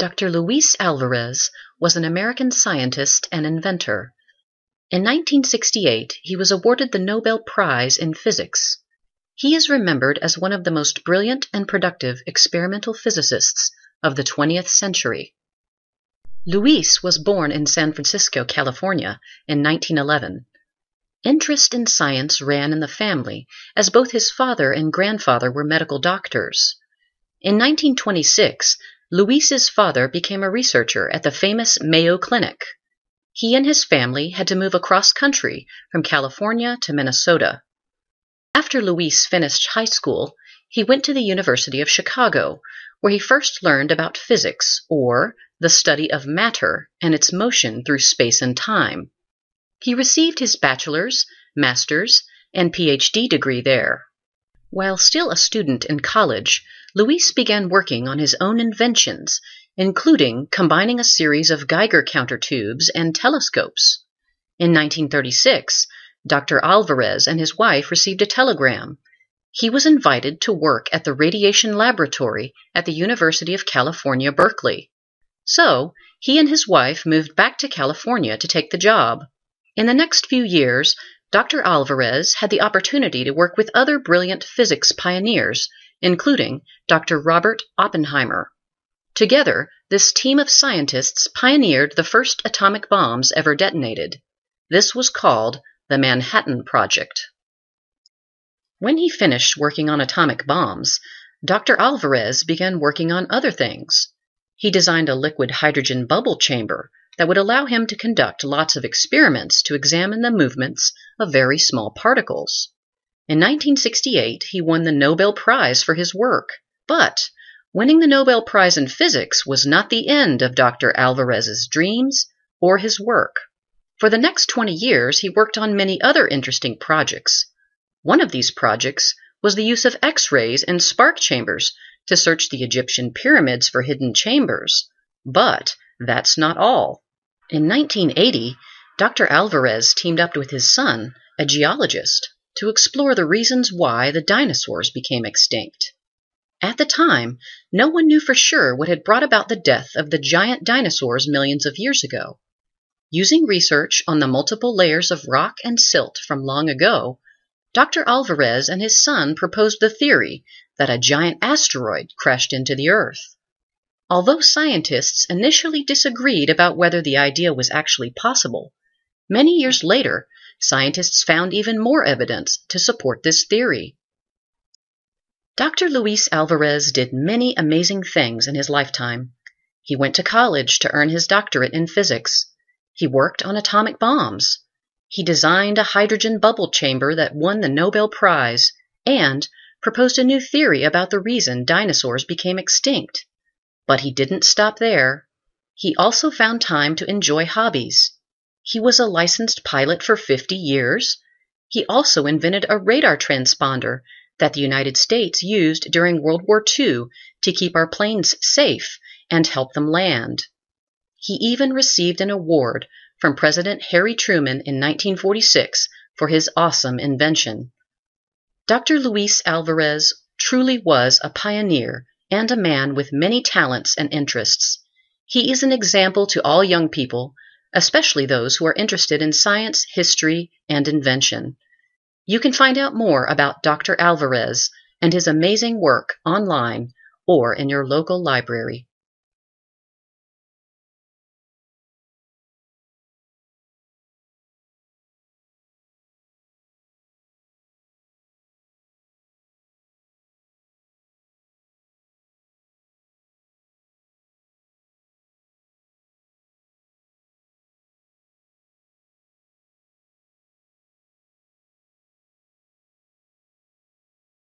Dr. Luis Alvarez was an American scientist and inventor. In 1968, he was awarded the Nobel Prize in Physics. He is remembered as one of the most brilliant and productive experimental physicists of the 20th century. Luis was born in San Francisco, California, in 1911. Interest in science ran in the family, as both his father and grandfather were medical doctors. In 1926, Luis's father became a researcher at the famous Mayo Clinic. He and his family had to move across country from California to Minnesota. After Luis finished high school, he went to the University of Chicago, where he first learned about physics, or the study of matter and its motion through space and time. He received his bachelor's, master's, and PhD degree there. While still a student in college, Luis began working on his own inventions, including combining a series of Geiger counter tubes and telescopes. In 1936, Dr. Alvarez and his wife received a telegram. He was invited to work at the radiation laboratory at the University of California, Berkeley. So, he and his wife moved back to California to take the job. In the next few years, Dr. Alvarez had the opportunity to work with other brilliant physics pioneers including Dr. Robert Oppenheimer. Together, this team of scientists pioneered the first atomic bombs ever detonated. This was called the Manhattan Project. When he finished working on atomic bombs, Dr. Alvarez began working on other things. He designed a liquid hydrogen bubble chamber that would allow him to conduct lots of experiments to examine the movements of very small particles. In 1968, he won the Nobel Prize for his work. But winning the Nobel Prize in Physics was not the end of Dr. Alvarez's dreams or his work. For the next 20 years, he worked on many other interesting projects. One of these projects was the use of X rays and spark chambers to search the Egyptian pyramids for hidden chambers. But that's not all. In 1980, Dr. Alvarez teamed up with his son, a geologist, to explore the reasons why the dinosaurs became extinct. At the time, no one knew for sure what had brought about the death of the giant dinosaurs millions of years ago. Using research on the multiple layers of rock and silt from long ago, Dr. Alvarez and his son proposed the theory that a giant asteroid crashed into the Earth. Although scientists initially disagreed about whether the idea was actually possible, many years later scientists found even more evidence to support this theory. Dr. Luis Alvarez did many amazing things in his lifetime. He went to college to earn his doctorate in physics. He worked on atomic bombs. He designed a hydrogen bubble chamber that won the Nobel Prize and proposed a new theory about the reason dinosaurs became extinct. But he didn't stop there. He also found time to enjoy hobbies. He was a licensed pilot for 50 years. He also invented a radar transponder that the United States used during World War II to keep our planes safe and help them land. He even received an award from President Harry Truman in 1946 for his awesome invention. Dr. Luis Alvarez truly was a pioneer and a man with many talents and interests. He is an example to all young people especially those who are interested in science, history, and invention. You can find out more about Dr. Alvarez and his amazing work online or in your local library.